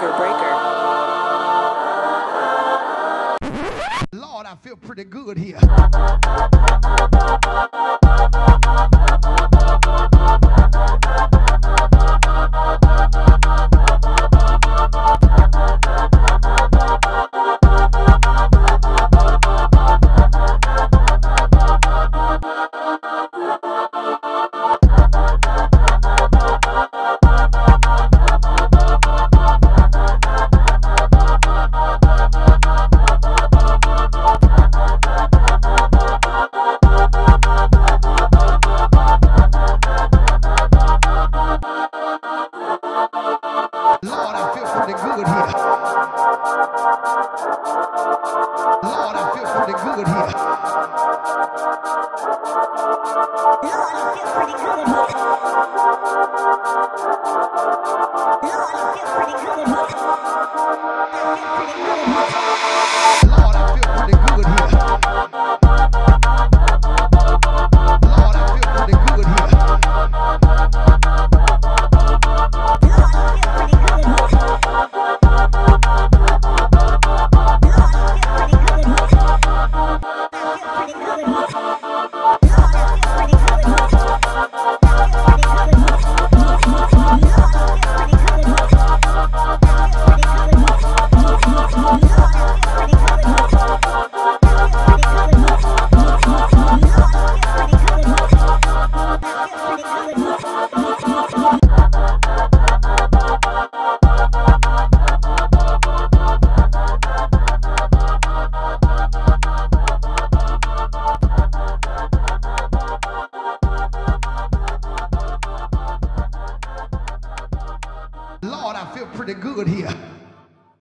Breaker Breaker. Lord, I feel pretty good here. good here. Lord, I feel pretty good here. Lord, I feel pretty good here. Lord, I feel pretty good here. I feel pretty good here. Lord, I feel pretty good here.